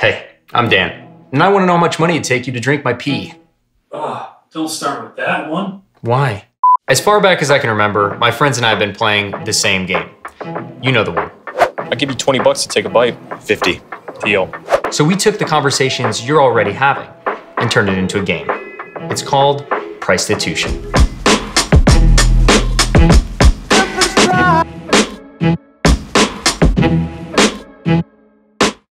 Hey, I'm Dan, and I want to know how much money it'd take you to drink my pee. Oh, don't start with that one. Why? As far back as I can remember, my friends and I have been playing the same game. You know the one. I'll give you 20 bucks to take a bite. 50. Deal. So we took the conversations you're already having and turned it into a game. It's called Pricetitution.